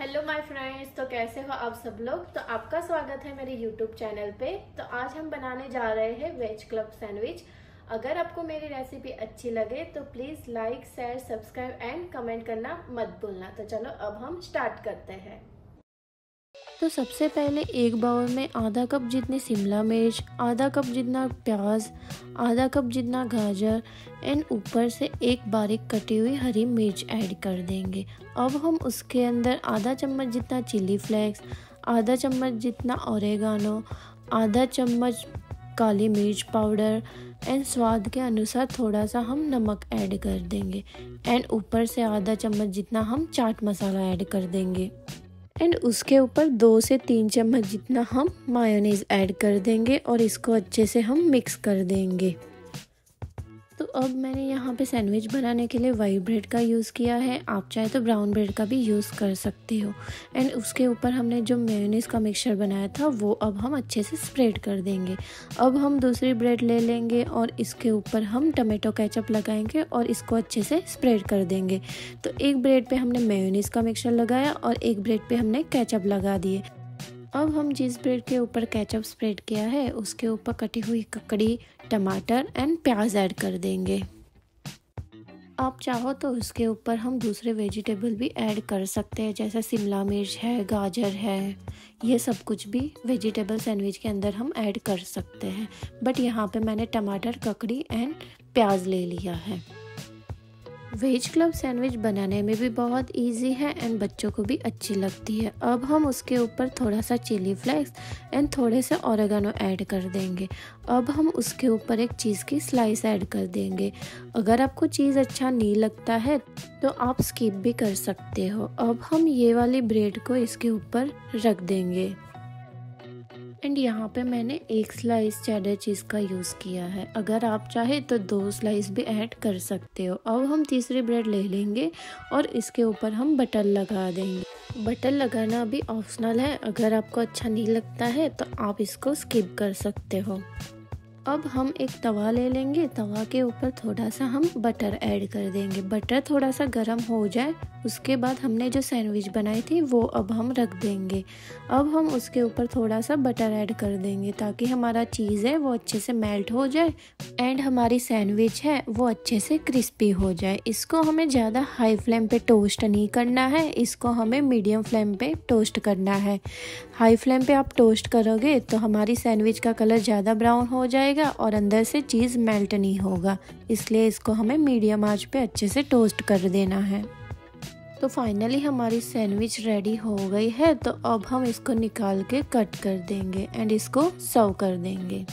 Hello my friends तो कैसे हो आप सब लोग? तो आपका स्वागत है मेरे यूट्यूब चैनल पे। तो आज हम बनाने जा रहे हैं वेज क्लब सैंडविच अगर आपको मेरी रेसिपी अच्छी लगे तो please like share subscribe and comment करना मत भूलना। तो चलो, अब हम स्टार्ट करते हैं। तो सबसे पहले एक बाउल में आधा कप जितनी शिमला मिर्च, आधा कप जितना प्याज, आधा कप जितना गाजर एंड ऊपर से एक बारीक कटी हुई हरी मिर्च ऐड कर देंगे। अब हम उसके अंदर आधा चम्मच जितना चिली फ्लेक्स आधा चम्मच जितना औरेगानो आधा चम्मच काली मिर्च पाउडर एंड स्वाद के अनुसार थोड़ा सा हम नमक ऐड कर देंगे। एंड ऊपर से आधा चम्मच जितना हम चाट मसाला ऐड कर देंगे। एंड उसके ऊपर दो से तीन चम्मच जितना हम मायोनीज ऐड कर देंगे और इसको अच्छे से हम मिक्स कर देंगे। तो अब मैंने यहाँ पे सैंडविच बनाने के लिए वाइट ब्रेड का यूज़ किया है। आप चाहे तो ब्राउन ब्रेड का भी यूज़ कर सकते हो। एंड उसके ऊपर हमने जो मेयोनीज का मिक्सचर बनाया था, वो अब हम अच्छे से स्प्रेड कर देंगे। अब हम दूसरी ब्रेड ले लेंगे और इसके ऊपर हम टमाटो केचप लगाएँगे और इसको अच्छे से स्प्रेड कर देंगे। तो एक ब्रेड पर हमने मेयोनीज का मिक्सचर लगाया और एक ब्रेड पर हमने केचप लगा दिए। अब हम जिस ब्रेड के ऊपर केचप स्प्रेड किया है, उसके ऊपर कटी हुई ककड़ी, टमाटर एंड प्याज ऐड कर देंगे। आप चाहो तो उसके ऊपर हम दूसरे वेजिटेबल भी ऐड कर सकते हैं, जैसे शिमला मिर्च है, गाजर है। ये सब कुछ भी वेजिटेबल सैंडविच के अंदर हम ऐड कर सकते हैं। बट यहाँ पे मैंने टमाटर, ककड़ी एंड प्याज ले लिया है। वेज क्लब सैंडविच बनाने में भी बहुत इजी है एंड बच्चों को भी अच्छी लगती है। अब हम उसके ऊपर थोड़ा सा चिली फ्लेक्स एंड थोड़े से औरगानो ऐड कर देंगे। अब हम उसके ऊपर एक चीज़ की स्लाइस ऐड कर देंगे। अगर आपको चीज़ अच्छा नहीं लगता है तो आप स्किप भी कर सकते हो। अब हम ये वाली ब्रेड को इसके ऊपर रख देंगे। एंड यहाँ पे मैंने एक स्लाइस चैडर चीज़ का यूज़ किया है। अगर आप चाहे तो दो स्लाइस भी ऐड कर सकते हो। अब हम तीसरी ब्रेड ले लेंगे और इसके ऊपर हम बटर लगा देंगे। बटर लगाना भी ऑप्शनल है। अगर आपको अच्छा नहीं लगता है तो आप इसको स्किप कर सकते हो। अब हम एक तवा ले लेंगे। तवा के ऊपर थोड़ा सा हम बटर ऐड कर देंगे। बटर थोड़ा सा गर्म हो जाए, उसके बाद हमने जो सैंडविच बनाई थी, वो अब हम रख देंगे। अब हम उसके ऊपर थोड़ा सा बटर ऐड कर देंगे ताकि हमारा चीज़ है, वो अच्छे से मेल्ट हो जाए एंड हमारी सैंडविच है, वो अच्छे से क्रिस्पी हो जाए। इसको हमें ज़्यादा हाई फ्लेम पे टोस्ट नहीं करना है, इसको हमें मीडियम फ्लेम पे टोस्ट करना है। हाई फ्लेम पे आप टोस्ट करोगे तो हमारी सैंडविच का कलर ज़्यादा ब्राउन हो जाएगा और अंदर से चीज़ मेल्ट नहीं होगा। इसलिए इसको हमें मीडियम आँच पे अच्छे से टोस्ट कर देना है। तो फाइनली हमारी सैंडविच रेडी हो गई है तो अब हम इसको निकाल के कट कर देंगे एंड इसको सर्व कर देंगे।